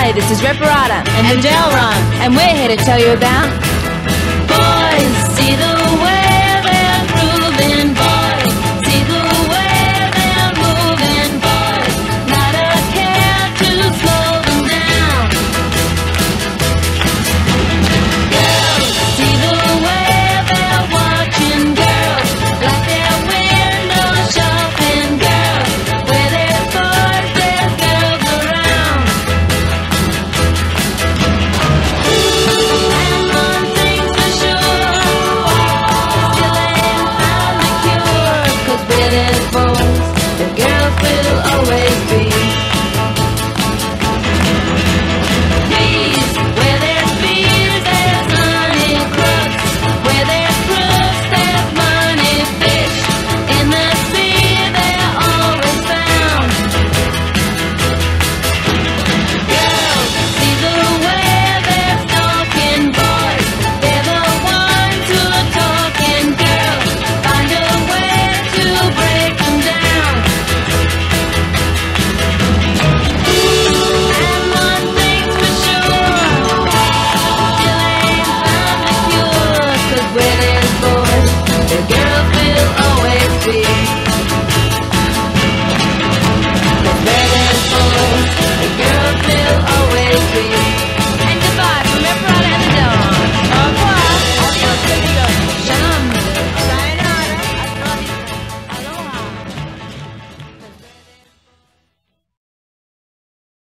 G'day, this is Reparata. And, and the Jail Run, and we're here to tell you about waited for